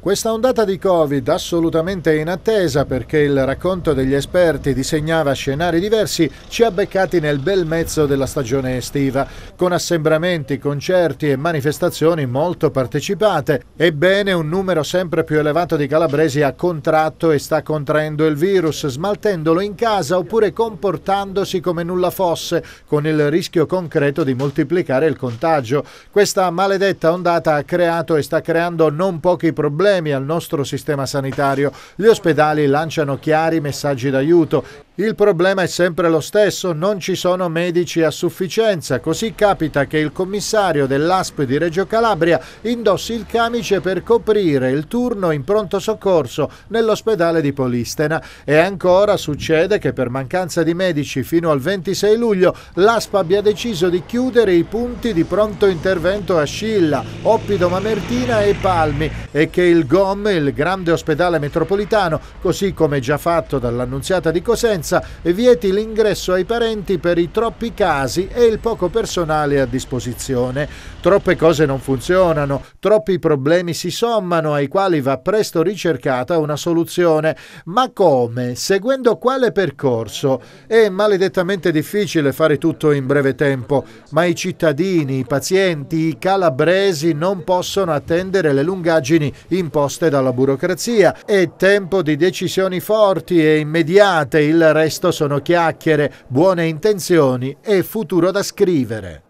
Questa ondata di Covid assolutamente inattesa perché il racconto degli esperti disegnava scenari diversi ci ha beccati nel bel mezzo della stagione estiva, con assembramenti, concerti e manifestazioni molto partecipate. Ebbene, un numero sempre più elevato di calabresi ha contratto e sta contraendo il virus, smaltendolo in casa oppure comportandosi come nulla fosse, con il rischio concreto di moltiplicare il contagio. Questa maledetta ondata ha creato e sta creando non pochi problemi problemi al nostro sistema sanitario. Gli ospedali lanciano chiari messaggi d'aiuto. Il problema è sempre lo stesso, non ci sono medici a sufficienza, così capita che il commissario dell'ASP di Reggio Calabria indossi il camice per coprire il turno in pronto soccorso nell'ospedale di Polistena e ancora succede che per mancanza di medici fino al 26 luglio l'ASP abbia deciso di chiudere i punti di pronto intervento a Scilla, Oppido Mamertina e Palmi e che il GOM, il grande ospedale metropolitano, così come già fatto dall'annunziata di Cosenza, vieti l'ingresso ai parenti per i troppi casi e il poco personale a disposizione. Troppe cose non funzionano, troppi problemi si sommano ai quali va presto ricercata una soluzione. Ma come? Seguendo quale percorso? È maledettamente difficile fare tutto in breve tempo, ma i cittadini, i pazienti, i calabresi non possono attendere le lungaggini imposte dalla burocrazia. È tempo di decisioni forti e immediate. Il resto sono chiacchiere, buone intenzioni e futuro da scrivere.